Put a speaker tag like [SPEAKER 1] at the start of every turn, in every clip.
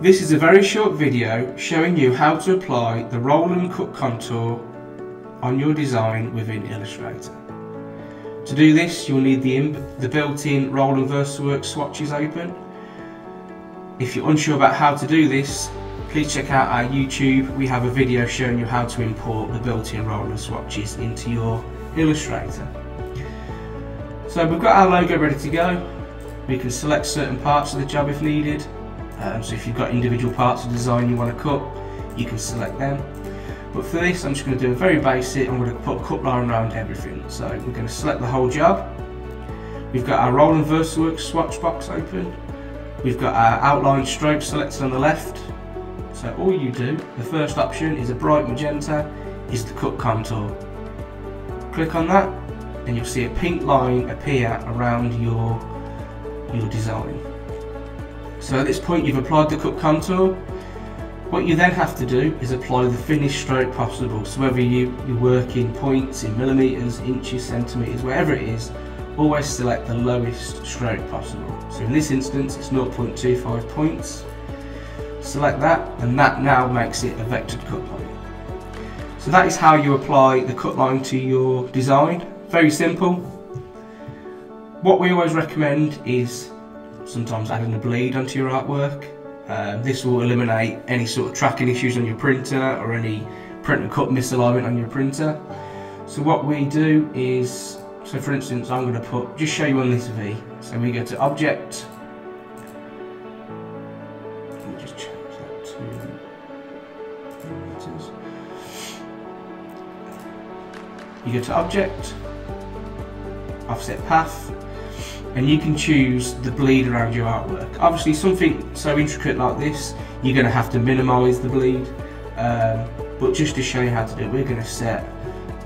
[SPEAKER 1] This is a very short video showing you how to apply the Roland cut contour on your design within Illustrator. To do this you'll need the, the built-in Roland VersaWorks swatches open. If you're unsure about how to do this please check out our YouTube. We have a video showing you how to import the built-in Roland swatches into your Illustrator. So we've got our logo ready to go. We can select certain parts of the job if needed. Um, so if you've got individual parts of design you want to cut, you can select them. But for this, I'm just going to do a very basic, I'm going to put a cut line around everything. So we're going to select the whole job. We've got our Roland VersaWorks swatch box open. We've got our outline stroke selected on the left. So all you do, the first option is a bright magenta, is the cut contour. Click on that and you'll see a pink line appear around your, your design. So at this point you've applied the cut contour. What you then have to do is apply the finished stroke possible. So whether you, you work in points, in millimetres, inches, centimetres, wherever it is, always select the lowest stroke possible. So in this instance it's 0.25 points. Select that and that now makes it a vectored cut line. So that is how you apply the cut line to your design. Very simple. What we always recommend is sometimes adding a bleed onto your artwork. Um, this will eliminate any sort of tracking issues on your printer or any print and cut misalignment on your printer. So what we do is, so for instance, I'm going to put, just show you on this V. So we go to Object, just change that to. You go to Object, Offset Path, and you can choose the bleed around your artwork. Obviously something so intricate like this, you're going to have to minimise the bleed, um, but just to show you how to do it, we're going to set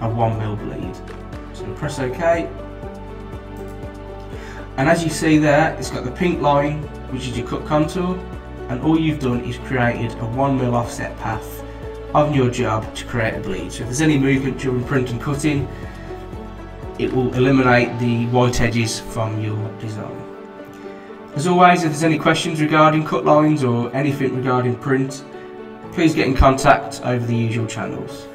[SPEAKER 1] a 1mm bleed. So press OK, and as you see there, it's got the pink line, which is your cut contour, and all you've done is created a 1mm offset path on your job to create a bleed. So if there's any movement during print and cutting, it will eliminate the white edges from your design. As always, if there's any questions regarding cut lines or anything regarding print, please get in contact over the usual channels.